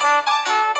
Música